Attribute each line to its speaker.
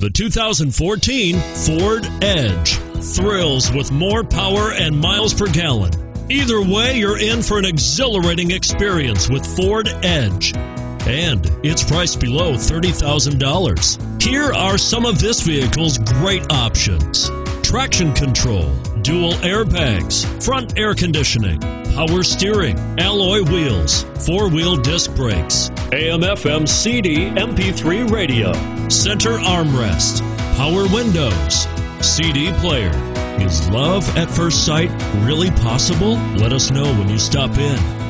Speaker 1: The 2014 Ford Edge thrills with more power and miles per gallon. Either way, you're in for an exhilarating experience with Ford Edge. And it's priced below $30,000. Here are some of this vehicle's great options traction control, dual airbags, front air conditioning, power steering, alloy wheels, four wheel disc brakes, AM FM CD MP3 radio, center armrest, power windows, CD player. Is love at first sight really possible? Let us know when you stop in.